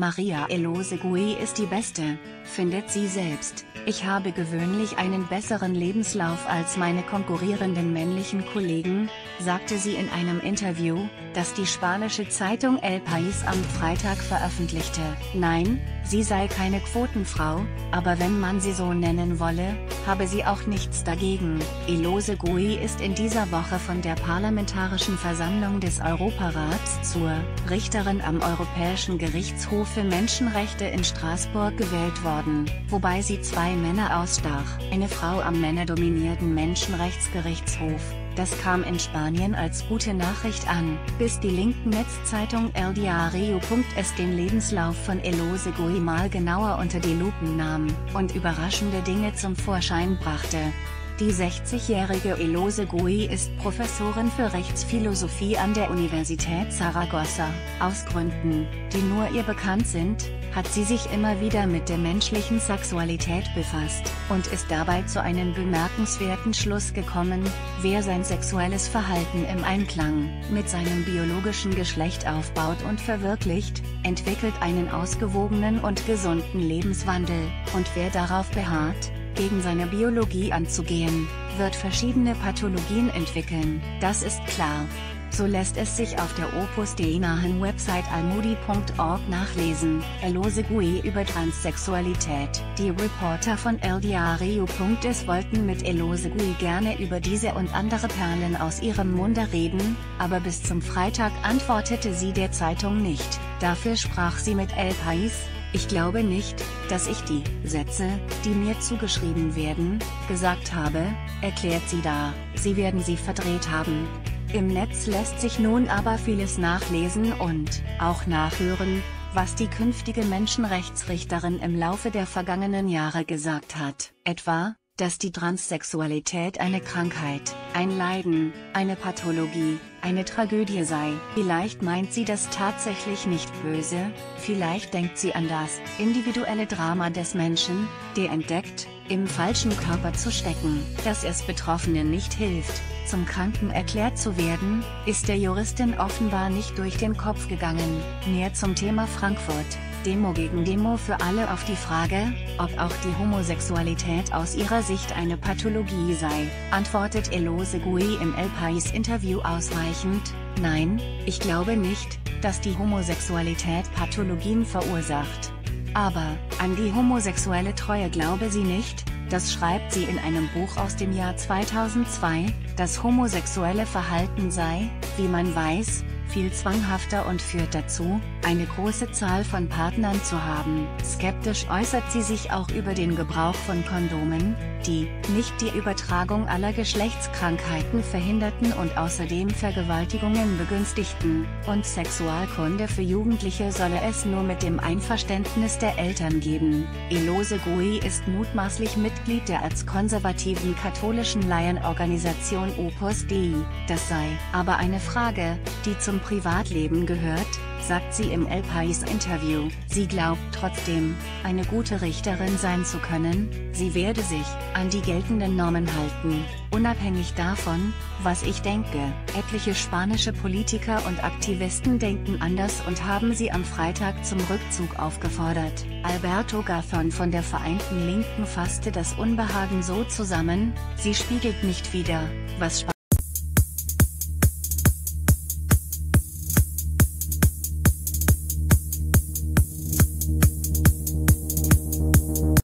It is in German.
Maria Elose Gui ist die Beste, findet sie selbst. Ich habe gewöhnlich einen besseren Lebenslauf als meine konkurrierenden männlichen Kollegen, sagte sie in einem Interview, das die spanische Zeitung El País am Freitag veröffentlichte. Nein, sie sei keine Quotenfrau, aber wenn man sie so nennen wolle, habe sie auch nichts dagegen. Elose Gui ist in dieser Woche von der Parlamentarischen Versammlung des Europarats zur Richterin am Europäischen Gerichtshof für Menschenrechte in Straßburg gewählt worden, wobei sie zwei Männer ausstach. Eine Frau am männerdominierten Menschenrechtsgerichtshof, das kam in Spanien als gute Nachricht an, bis die linken Netzzeitung El Diario.es den Lebenslauf von Elose Gui mal genauer unter die Lupen nahm und überraschende Dinge zum Vorschein brachte. Die 60-jährige Elose Gui ist Professorin für Rechtsphilosophie an der Universität Saragossa. Aus Gründen, die nur ihr bekannt sind, hat sie sich immer wieder mit der menschlichen Sexualität befasst und ist dabei zu einem bemerkenswerten Schluss gekommen, wer sein sexuelles Verhalten im Einklang mit seinem biologischen Geschlecht aufbaut und verwirklicht, entwickelt einen ausgewogenen und gesunden Lebenswandel, und wer darauf beharrt, gegen seine Biologie anzugehen, wird verschiedene Pathologien entwickeln, das ist klar. So lässt es sich auf der Opus Dei nahen Website almudi.org nachlesen. Elose Gui über Transsexualität. Die Reporter von El Diario.es wollten mit Elose Gui gerne über diese und andere Perlen aus ihrem Munde reden, aber bis zum Freitag antwortete sie der Zeitung nicht. Dafür sprach sie mit El País, ich glaube nicht, dass ich die Sätze, die mir zugeschrieben werden, gesagt habe, erklärt sie da, sie werden sie verdreht haben. Im Netz lässt sich nun aber vieles nachlesen und auch nachhören, was die künftige Menschenrechtsrichterin im Laufe der vergangenen Jahre gesagt hat, etwa, dass die Transsexualität eine Krankheit, ein Leiden, eine Pathologie, eine Tragödie sei. Vielleicht meint sie das tatsächlich nicht böse, vielleicht denkt sie an das individuelle Drama des Menschen, der entdeckt, im falschen Körper zu stecken. Dass es Betroffenen nicht hilft, zum Kranken erklärt zu werden, ist der Juristin offenbar nicht durch den Kopf gegangen. Mehr zum Thema Frankfurt. Demo gegen Demo für alle auf die Frage, ob auch die Homosexualität aus ihrer Sicht eine Pathologie sei, antwortet Elose Gui im El País Interview ausweichend, nein, ich glaube nicht, dass die Homosexualität Pathologien verursacht. Aber, an die homosexuelle Treue glaube sie nicht, das schreibt sie in einem Buch aus dem Jahr 2002, das homosexuelle Verhalten sei, wie man weiß, viel zwanghafter und führt dazu, eine große Zahl von Partnern zu haben. Skeptisch äußert sie sich auch über den Gebrauch von Kondomen, die nicht die Übertragung aller Geschlechtskrankheiten verhinderten und außerdem Vergewaltigungen begünstigten, und Sexualkunde für Jugendliche solle es nur mit dem Einverständnis der Eltern geben. Elose Gui ist mutmaßlich Mitglied der erzkonservativen katholischen Laienorganisation Opus Dei, das sei aber eine Frage, die zum Privatleben gehört, sagt sie im El País Interview. Sie glaubt trotzdem, eine gute Richterin sein zu können, sie werde sich an die geltenden Normen halten, unabhängig davon, was ich denke. Etliche spanische Politiker und Aktivisten denken anders und haben sie am Freitag zum Rückzug aufgefordert. Alberto Gathon von der Vereinten Linken fasste das Unbehagen so zusammen, sie spiegelt nicht wider, was